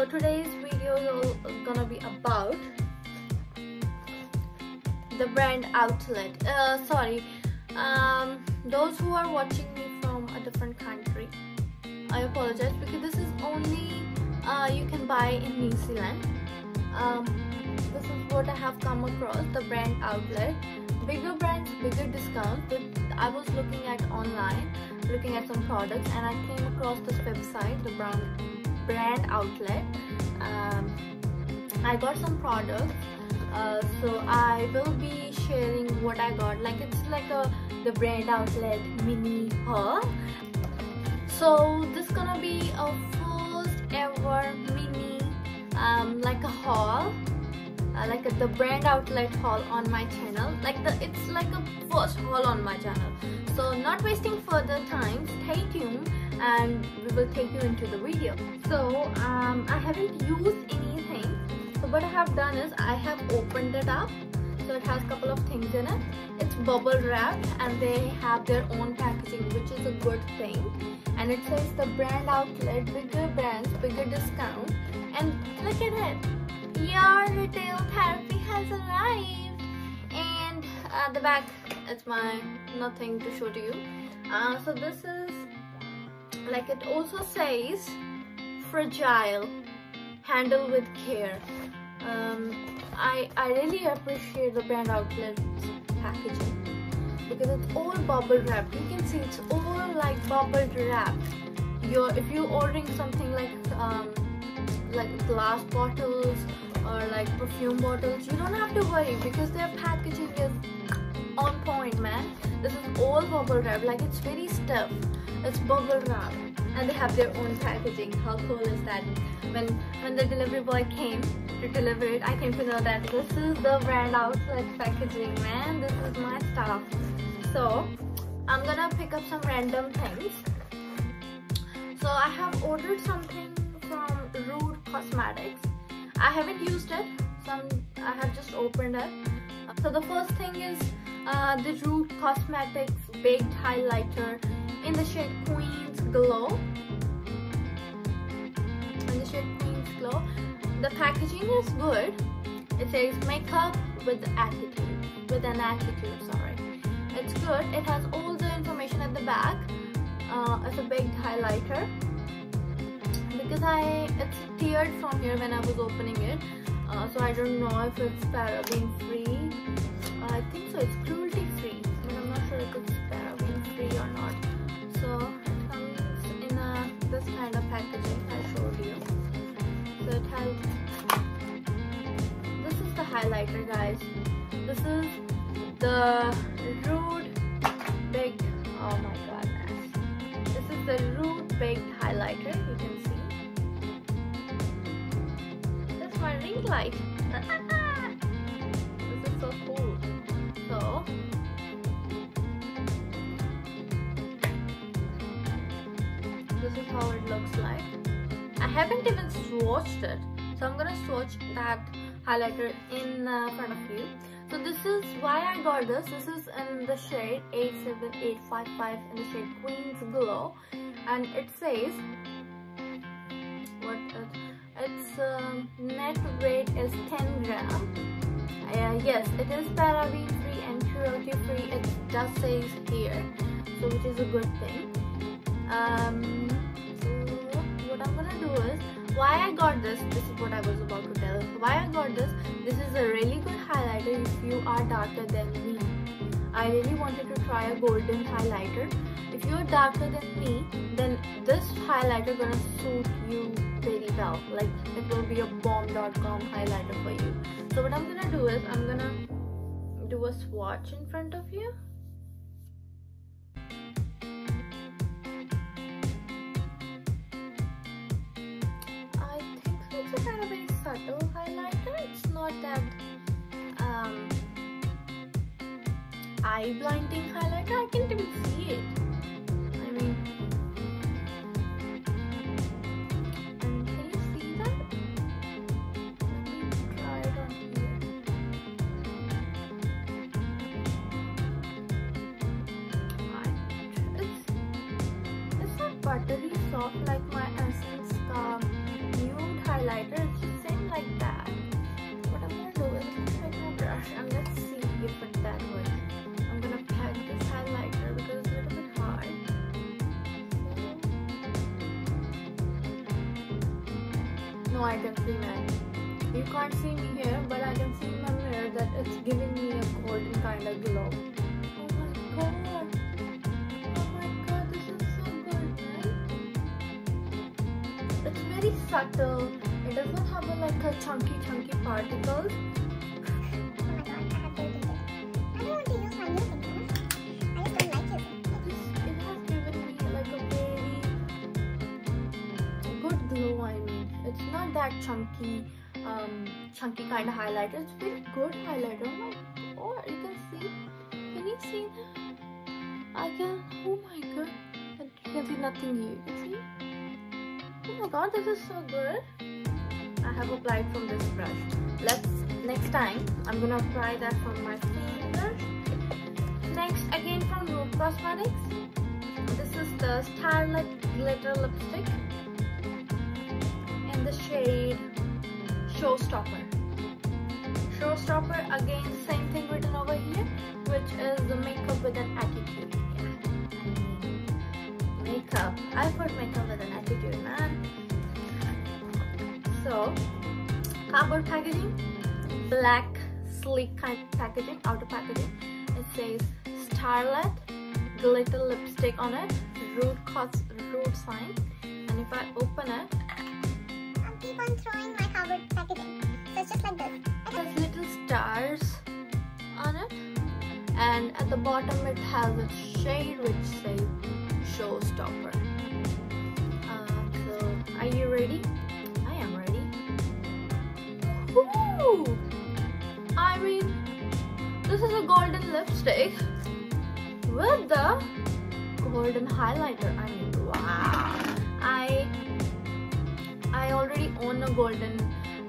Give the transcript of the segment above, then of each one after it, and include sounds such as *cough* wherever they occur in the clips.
so today's video is gonna be about the brand outlet. Uh, sorry. Um, those who are watching me from a different country I apologize because this is only uh, you can buy in New Zealand. Um, this is what I have come across the brand outlet. Bigger brands bigger discounts but I was looking at online looking at some products and I came across this website the brand brand outlet. Um, I got some products uh, so I will be sharing what I got. Like it's like a the brand outlet mini haul. So this gonna be a first ever mini um, like a haul uh, like a, the brand outlet haul on my channel. Like the it's like a first haul on my channel. So not wasting further time. Stay tuned and we will take you into the video. So um, I haven't used anything. So what I have done is I have opened it up. So it has a couple of things in it. It's bubble wrapped and they have their own packaging which is a good thing. And it says the brand outlet bigger brands bigger discount. And look at it. Your retail therapy has arrived. And at the back it's my nothing to show to you. Uh, so this is like it also says fragile handle with care. Um, I, I really appreciate the brand outlet's packaging because it's all bubble wrap. You can see it's all like bubble wrap. You're if you're ordering something like um, like glass bottles or like perfume bottles you don't have to worry because their packaging is on point man this is all bubble wrap. Like it's very stiff. It's bubble wrap. And they have their own packaging. How cool is that? When when the delivery boy came to deliver it i came to know that this is the brand outlet packaging man. This is my stuff. So i'm gonna pick up some random things. So i have ordered something from Rude Cosmetics. I haven't used it. So I'm, i have just opened it. So the first thing is uh, the Rude Cosmetics Baked Highlighter in the shade Queen's Glow. In the shade Queen's Glow. The packaging is good. It says makeup with attitude with an attitude sorry. It's good. It has all the information at the back uh, it's a baked highlighter. Because I it's teared from here when I was opening it. Uh, so I don't know if it's paraben free. I think so it's highlighter guys this is the Rude Baked oh my goodness this is the Rude Baked highlighter you can see. That's my ring light. *laughs* this is so cool. So, this is how it looks like. I haven't even swatched it. So I'm gonna swatch that highlighter in uh, front of you. So this is why I got this. This is in the shade 87855 in the shade Queen's Glow. And it says, what its um, net weight is 10 gram uh, yes it is paraben free and cruelty free it does say here so which is a good thing um, so what i'm gonna do is why i got this this is what i was about to tell. Why i got this this is a really good highlighter if you are darker than me. I really wanted to try a golden highlighter. If you're darker than me then this highlighter gonna suit you very well. Like it will be a bomb.com highlighter for you. So what i'm gonna do is i'm gonna do a swatch in front of you it's a kind of very subtle highlighter. It's not that um eye blinding highlighter. I can't even see it. Buttery soft like my Essence Calm Nude Highlighter know I can see man. You can't see me here, but I can see in my mirror that it's giving me a golden kind of glow. Oh my god. Oh my god, this is so good. It's very subtle. It does not have a, like a chunky chunky particles. That chunky um, chunky kind of highlighter it's very good highlighter. Oh my god you can see can you see that? I can oh my god. You can see nothing here you can see? Oh my god this is so good. I have applied from this brush. Let's next time I'm gonna apply that from my fingers next again from Rude Cosmetics. This is the Starlet Glitter Lipstick the shade Showstopper. Showstopper, again, same thing written over here, which is the makeup with an attitude. Yeah. Makeup. I put makeup with an attitude, man. So, cardboard packaging, black, sleek kind of packaging, outer packaging. It says Starlet, glitter lipstick on it, root, cause, root sign. And if I open it, on throwing my cardboard packaging. So it's just like this. It has little stars on it. And at the bottom it has a shade which says showstopper. Uh, so are you ready? I am ready. Ooh! I mean, this is a golden lipstick with the golden highlighter. I mean, wow. I I already own a golden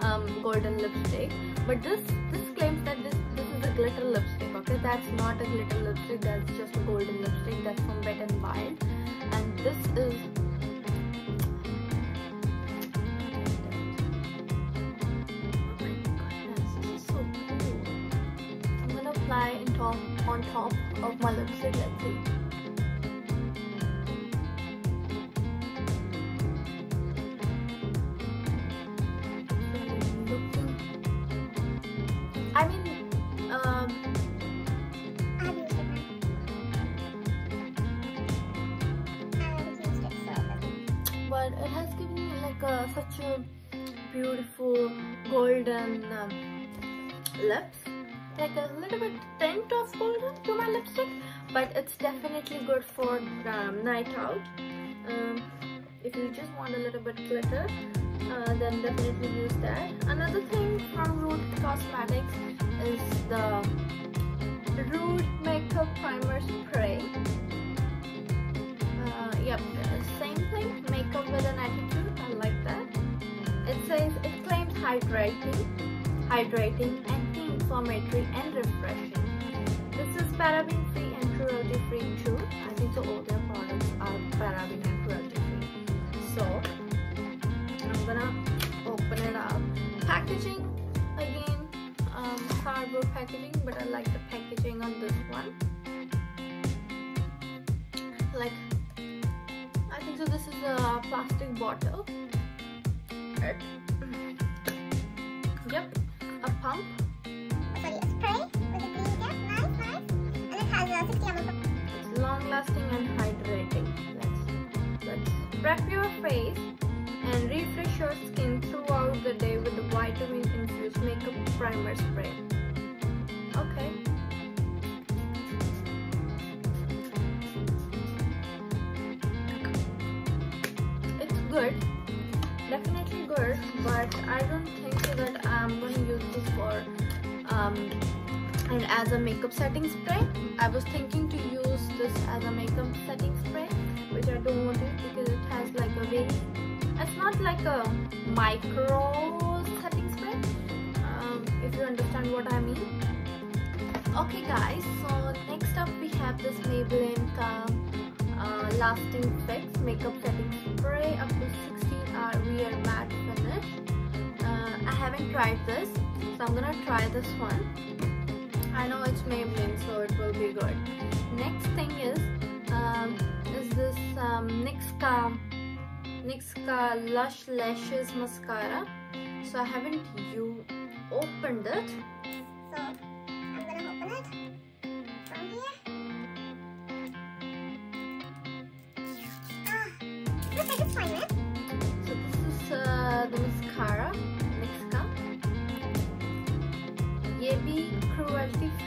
um, golden lipstick but this this claims that this this is a glitter lipstick okay? That's not a glitter lipstick that's just a golden lipstick that's from Wet n Wild and this is on top of my lipstick let's see beautiful golden um, lips. Like a little bit tint of golden to my lipstick but it's definitely good for um, night out. Um, if you just want a little bit glitter uh, then definitely use that. Another thing from Rude Cosmetics is the Rude Makeup Primer Spray. Uh, yep same thing makeup with an attitude it claims hydrating hydrating anti-inflammatory and refreshing. This is paraben free and cruelty free too I think all their products are paraben and cruelty free. So I'm gonna open it up. Packaging again um, cardboard packaging but I like the packaging on this one. Like I think so this is a plastic bottle long lasting and hydrating. Let's let's prep your face and refresh your skin throughout the day with the vitamin infused makeup primer spray. Okay. It's good. Definitely good but I don't think that I'm going to use this for um, and as a makeup setting spray I was thinking to use this as a makeup setting spray which I don't want to because it has like a very it's not like a micro setting spray um, if you understand what I mean. Okay guys so next up we have this Maybelline uh, lasting fix makeup setting spray up to 16 hour real matte finish. Uh, I haven't tried this so I'm gonna try this one I know it's Maybelline so it will be good next thing is um, is this um, NYXka NYXka Lush Lashes Mascara so I haven't you opened it So I'm gonna open it from here. Ah, like it's fine, man. so this is uh, the mascara This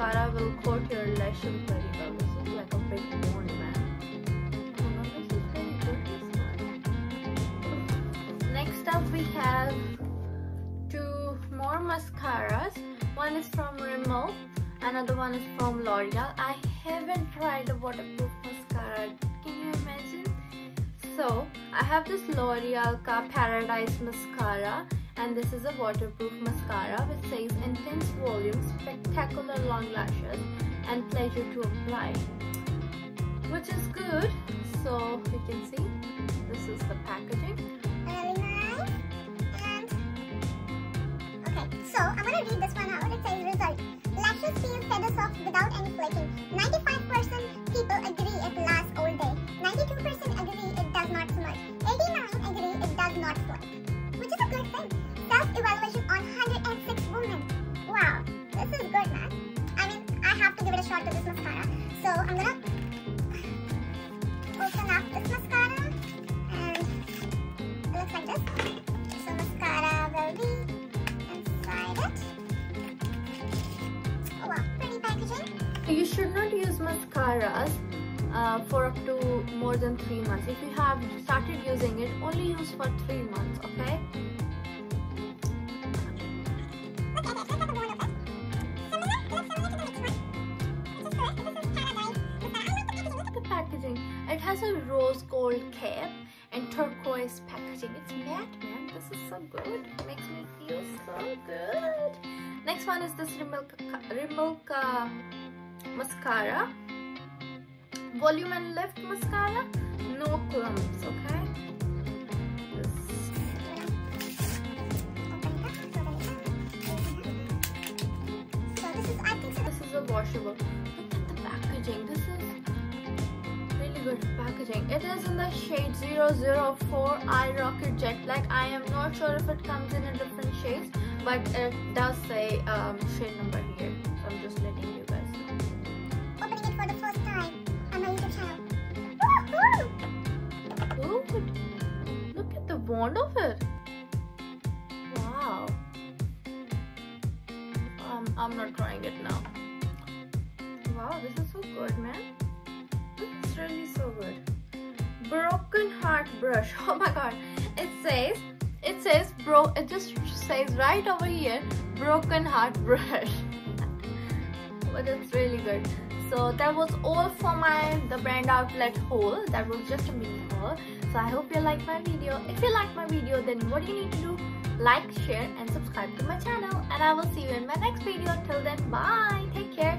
mascara will coat your lashes very well. This is like a big wand, man. Oh no, this is very good. One. Next up, we have two more mascaras. One is from Rimmel, another one is from L'Oreal. I haven't tried a waterproof mascara. Can you imagine? So I have this L'Oreal Ka Paradise mascara and this is a waterproof mascara which says intense volume, spectacular long lashes and pleasure to apply which is good. So you can see this is the packaging. Okay, so I'm gonna read this one out. It says result. Feather soft without any flaking. 95% people agree it lasts all day. 92% agree it does not smudge. 89 agree it does not flake. Which is a good thing. Self-evaluation on 106 women. Wow, this is good, man. I mean, I have to give it a shot to this mascara. So I'm gonna uh, for up to more than three months. If you have started using it, only use for three months, okay? The packaging. It has a rose gold cap and turquoise packaging. It's matte, man. This is so good. It makes me feel so good. Next one is this Rimmelka, Rimmelka mascara. Volume and lift mascara. No clumps, okay? Washable. Look at the packaging. This is really good packaging. It is in the shade 004 Eye Rocket Jet Black. I am not sure if it comes in a different shades, but it does say um, shade number here. So I'm just letting Wand of it. Wow. Um, I'm not trying it now. Wow, this is so good, man. This is really so good. Broken heart brush. *laughs* Oh my god. It says, it says, bro, it just says right over here, broken heart brush. *laughs* but it's really good. So that was all for my the brand outlet haul. That was just a mini haul so i hope you like my video. If you like my video then what you need to do? Like share and subscribe to my channel. And i will see you in my next video. Till then bye. Take care.